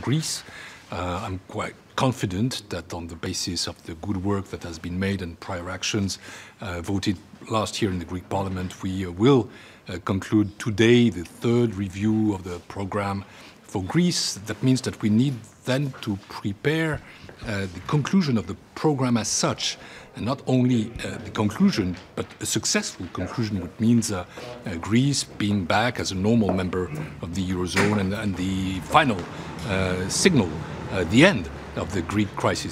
Greece. Uh, I'm quite confident that on the basis of the good work that has been made and prior actions uh, voted last year in the Greek Parliament, we uh, will uh, conclude today the third review of the program for Greece. That means that we need then to prepare uh, the conclusion of the program as such, and not only uh, the conclusion, but a successful conclusion, which means uh, uh Greece being back as a normal member of the Eurozone and, and the final signal, uh, the end of the Greek crisis.